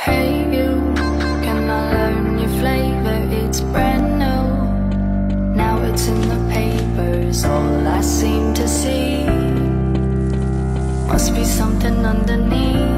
Hey you, can I learn your flavor? It's brand new. Now it's in the papers, all I seem to see must be something underneath.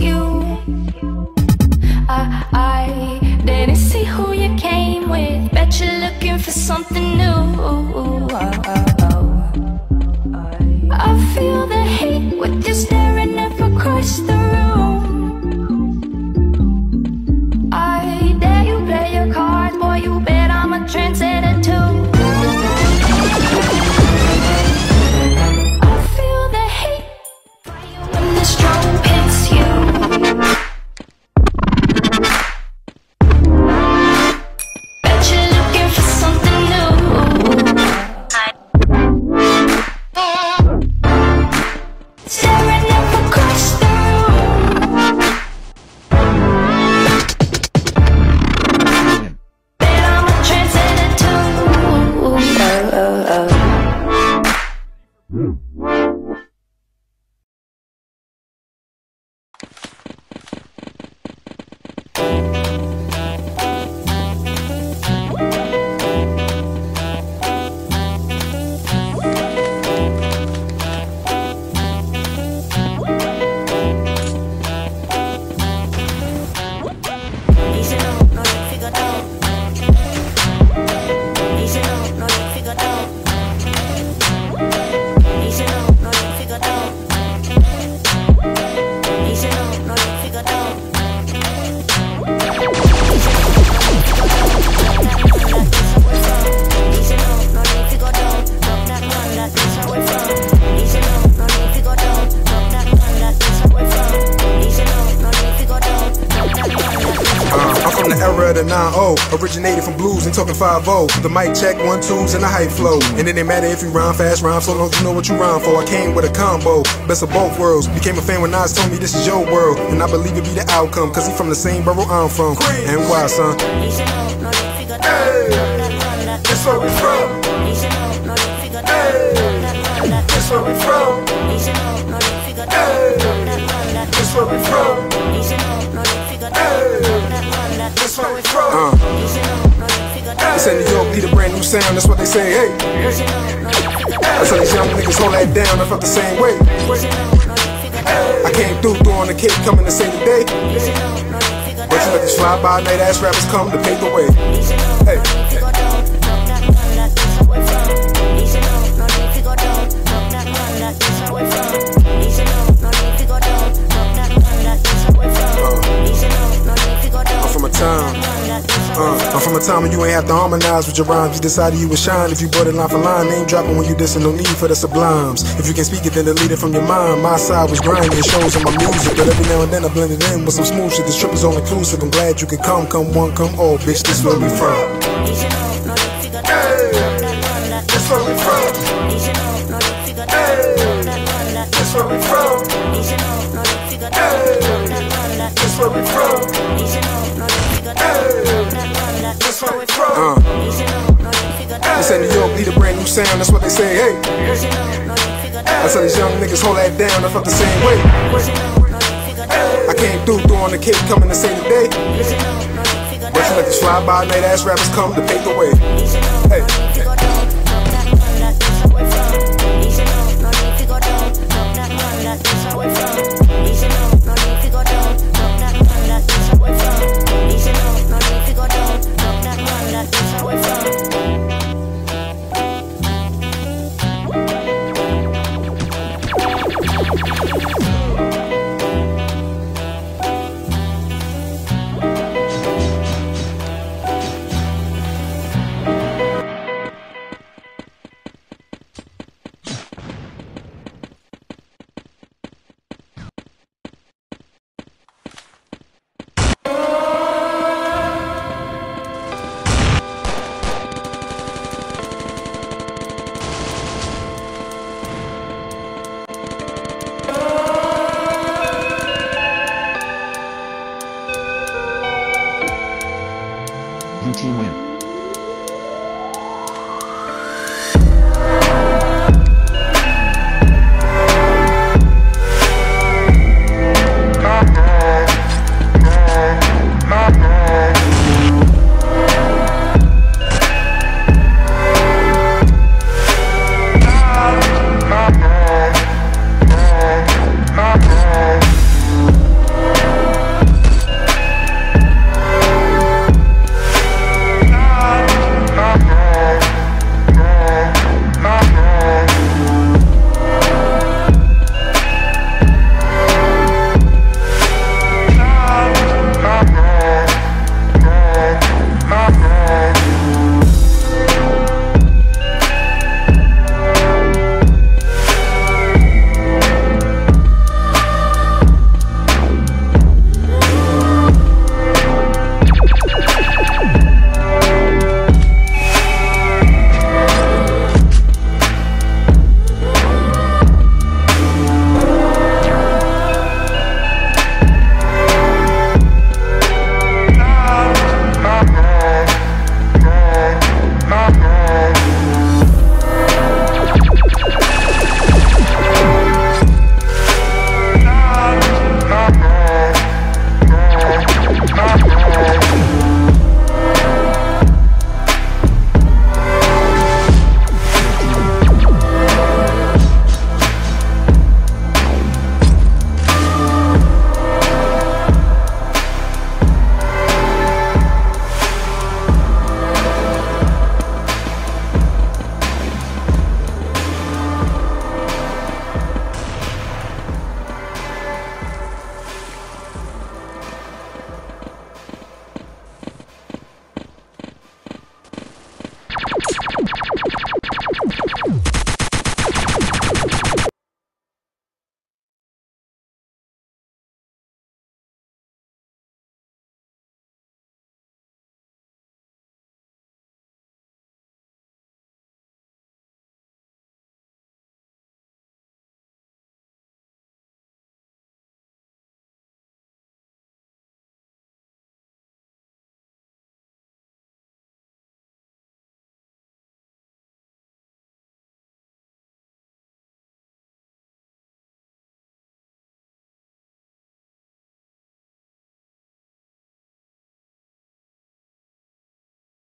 you. The 9-0. Originated from blues and talking 5-0. The mic check, one twos, and a hype flow. And it ain't matter if you rhyme fast, rhyme slow, don't you know what you rhyme for. I came with a combo, best of both worlds. Became a fan when Nas told me this is your world. And I believe it be the outcome, cause he from the same borough I'm from. And why, son? Hey, that's where we from. Hey, that's where we from. Hey, that's where we from. Uh. This New York, need a brand new sound, that's what they say, hey. That's how these young niggas hold that down, I felt the same way. I came through throwing the cake, coming to save the day. But you let these fly by night ass rappers come to pave the way. Hey. You ain't have to harmonize with your rhymes. You decided you would shine if you brought it line for line. Name dropping when you dissing, no need for the sublimes. If you can speak it, then delete it from your mind. My side was grinding, it shows in my music. But every now and then I blend it in with some smooth shit. This trip is all inclusive. I'm glad you could come, come one, come all. Bitch, this where we from. That This where we from. That This where we from. Uh. They say New York need a brand new sound. That's what they say. Hey. I tell these young niggas hold that down. I felt the same way. I came through, on the cake, coming to save the day. But you let these fly by night ass rappers come to pave the way. Hey.